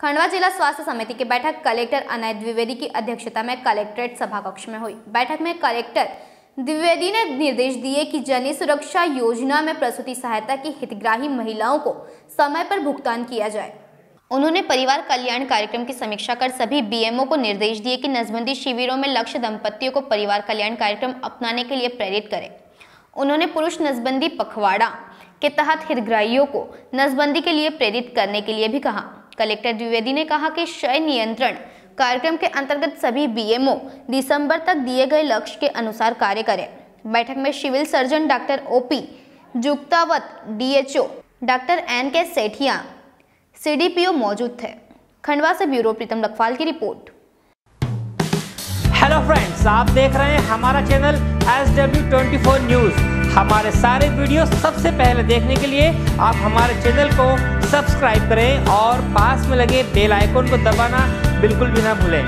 खंडवा जिला स्वास्थ्य समिति की बैठक कलेक्टर अनय द्विवेदी की अध्यक्षता में कलेक्ट्रेट सभा कक्ष में हुई। बैठक में कलेक्टर द्विवेदी ने निर्देश दिए कि जनी सुरक्षा योजना में प्रसूति सहायता की हितग्राही महिलाओं को समय पर भुगतान किया जाए। उन्होंने परिवार कल्याण कार्यक्रम की समीक्षा कर सभी बीएमओ को निर्देश दिए कि नजबंदी शिविरों में लक्ष्य दंपतियों को परिवार कल्याण कार्यक्रम अपनाने के लिए प्रेरित करें। उन्होंने पुरुष नसबंदी पखवाड़ा के तहत हितग्राहियों को नसबंदी के लिए प्रेरित करने के लिए भी कहा। कलेक्टर द्विवेदी ने कहा कि क्षय नियंत्रण कार्यक्रम के अंतर्गत सभी बीएमओ दिसंबर तक दिए गए लक्ष्य के अनुसार कार्य करें। बैठक में civil surgeon doctor OP Juktawat DHO doctor N K Sethia CDPO मौजूद थे। खंडवा से ब्यूरो प्रीतम लखवाल की रिपोर्ट। हेलो फ्रेंड्स आप देख रहे हैं हमारा channel S W twenty four news हमारे सारे वीडियो सबसे पहले देखने के लिए आप हमारे चैनल को सब्सक्राइब करें और पास में लगे बेल आइकन को दबाना बिल्कुल भी ना भूलें।